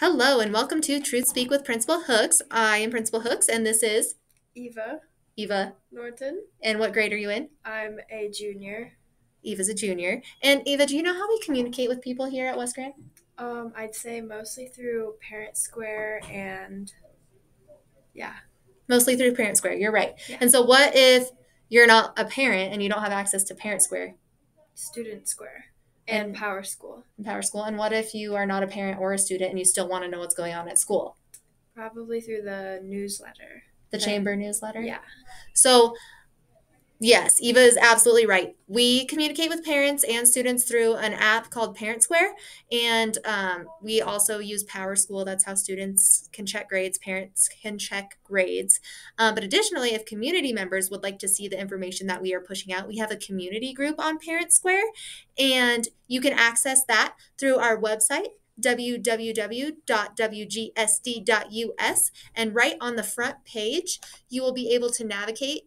Hello and welcome to Truth Speak with Principal Hooks. I am Principal Hooks and this is Eva Eva. Norton. And what grade are you in? I'm a junior. Eva's a junior. And Eva, do you know how we communicate with people here at West Grand? Um, I'd say mostly through Parent Square and yeah. Mostly through Parent Square. You're right. Yeah. And so what if you're not a parent and you don't have access to Parent Square Student Square and, And- Power School. in Power School? And what if you are not a parent or a student and you still want to know what's going on at school? Probably through the newsletter. The chamber newsletter? Yeah. So, yes, Eva is absolutely right. We communicate with parents and students through an app called Parent Square, and um, we also use PowerSchool. That's how students can check grades, parents can check grades. Um, but additionally, if community members would like to see the information that we are pushing out, we have a community group on Parent Square, and you can access that through our website www.wgsd.us and right on the front page you will be able to navigate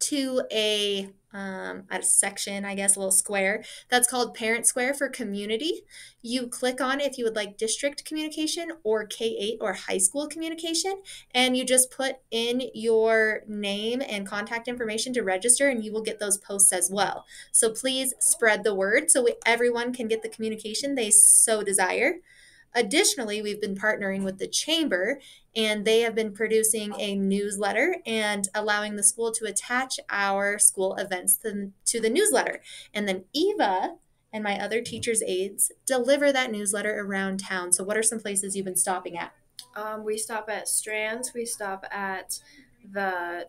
to a um, a section, I guess, a little square that's called Parent Square for Community. You click on if you would like district communication or K 8 or high school communication, and you just put in your name and contact information to register, and you will get those posts as well. So please spread the word so we, everyone can get the communication they so desire. Additionally, we've been partnering with the Chamber and they have been producing a newsletter and allowing the school to attach our school events to, to the newsletter. And then Eva and my other teachers' aides deliver that newsletter around town. So, what are some places you've been stopping at? Um, we stop at Strands. We stop at the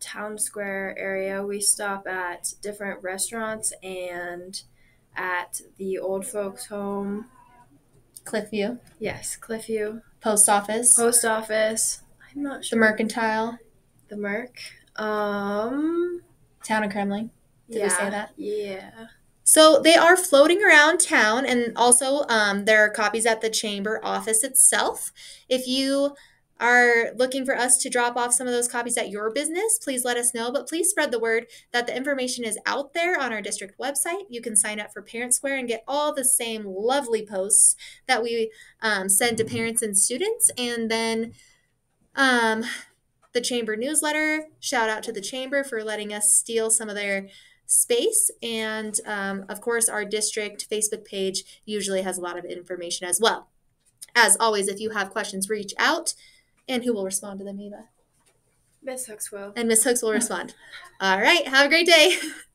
town square area. We stop at different restaurants and at the old folks' home. Cliffview, Yes, Cliffview. Post Office, Post office. I'm not sure. the. Mercantile, The Merc. Um. Town of Kremmling. Did yeah, we say that? Yeah. So they are floating around town, and also um, there are copies at the chamber office itself. If you are looking for us to drop off some of those copies at your business, please let us know. But please spread the word that the information is out there on our district website. You can sign up for Parent Square and get all the same lovely posts that we um, send to parents and students. And then um, the chamber newsletter. Shout out to the chamber for letting us steal some of their space. And um, of course, our district Facebook page usually has a lot of information as well. As always, if you have questions, reach out. And who will respond to them, Eva? Miss Hooks will. And Miss Hooks will respond. All right. Have a great day.